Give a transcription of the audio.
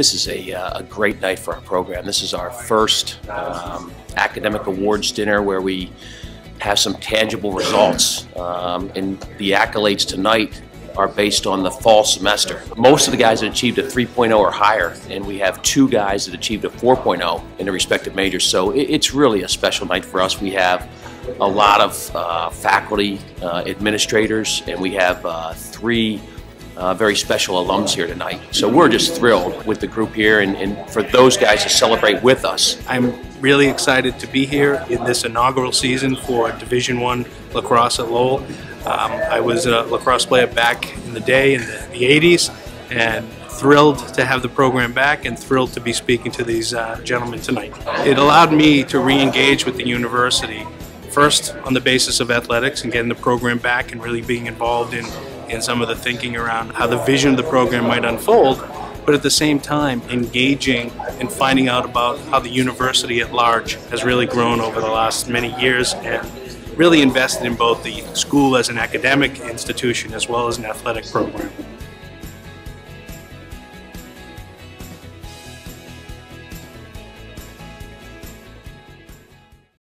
This is a, uh, a great night for our program. This is our first um, academic awards dinner where we have some tangible results. Um, and the accolades tonight are based on the fall semester. Most of the guys that achieved a 3.0 or higher, and we have two guys that achieved a 4.0 in their respective majors. So it, it's really a special night for us. We have a lot of uh, faculty, uh, administrators, and we have uh, three uh, very special alums here tonight. So we're just thrilled with the group here and, and, for those guys to celebrate with us. I'm really excited to be here in this inaugural season for Division One lacrosse at Lowell. Um, I was a lacrosse player back in the day in the, the 80s and thrilled to have the program back and thrilled to be speaking to these uh, gentlemen tonight. It allowed me to re-engage with the university first on the basis of athletics and getting the program back and really being involved in and some of the thinking around how the vision of the program might unfold, but at the same time engaging and finding out about how the university at large has really grown over the last many years and really invested in both the school as an academic institution as well as an athletic program.